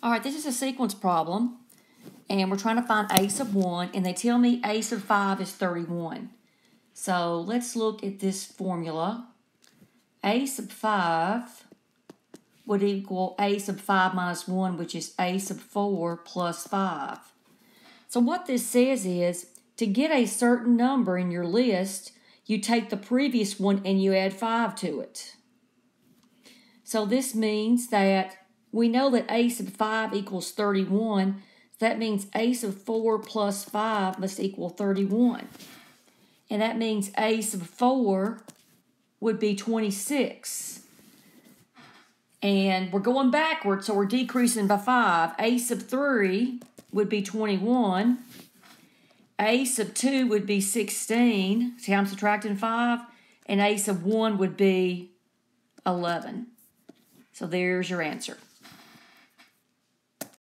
All right, this is a sequence problem, and we're trying to find a sub 1, and they tell me a sub 5 is 31. So let's look at this formula. a sub 5 would equal a sub 5 minus 1, which is a sub 4 plus 5. So what this says is, to get a certain number in your list, you take the previous one and you add 5 to it. So this means that we know that a sub 5 equals 31. That means a sub 4 plus 5 must equal 31. And that means a sub 4 would be 26. And we're going backwards, so we're decreasing by 5. a sub 3 would be 21. a sub 2 would be 16. See how I'm subtracting 5? And a sub 1 would be 11. So there's your answer.